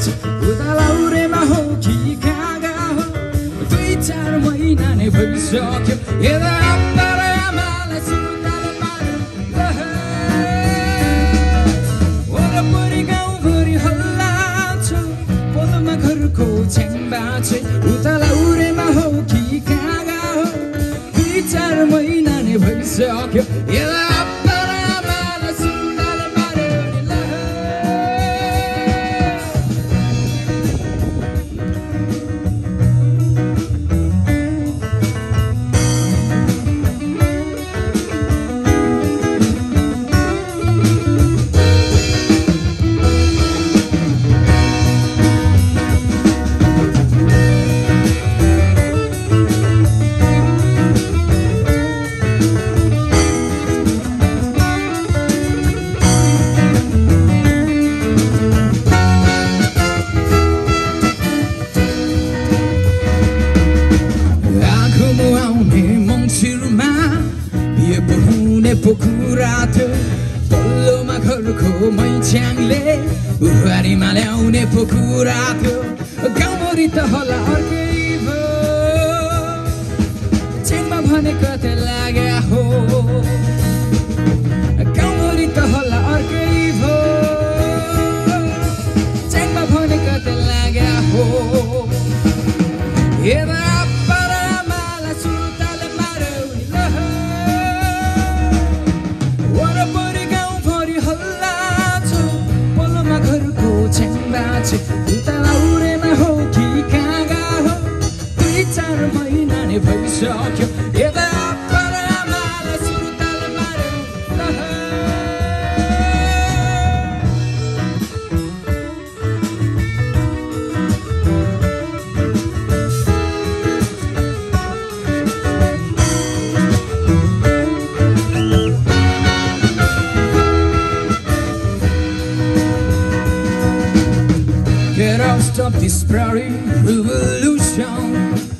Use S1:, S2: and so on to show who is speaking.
S1: घरको उता लाउरेमा हो कि कागा हो दुई चार महिना नै भइसक्यो यता आप्पा र आमालाई सुतार पार वरपरि गाउँभरि हल्ला छ पदमा घरको झ्याम्बा छ उता लाउरेमा हो कि कागा हो दुई चार महिना नै आप्पा हुने पो कुरा थियो पल्लोमा घरको मैछ्याङले बुहारीमा ल्याउने पो कुरा थियो गाउँभरि त होला अर्कै भयो। चेनमा भने कतै mare mâine ne să ochi E mare, mare Get out of this prairie revolution.